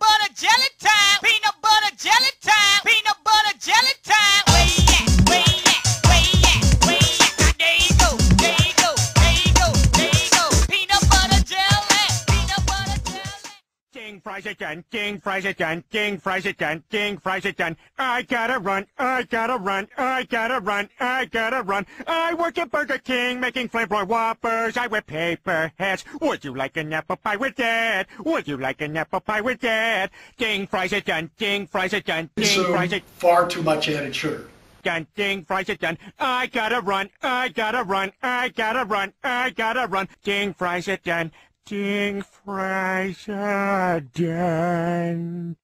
butter jelly time. King fries it done, King fries it done, King fries it done, King fries it done. I gotta run, I gotta run, I gotta run, I gotta run. I work at Burger King making flamboyant whoppers. I wear paper hats. Would you like an apple pie with that? Would you like an apple pie with that? King fries it done, King fries it done, King consume fries it far too much added sugar. done, King fries it done. I gotta run, I gotta run, I gotta run, I gotta run. King fries it done, King it done.